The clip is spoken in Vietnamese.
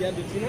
Ya, di Cina.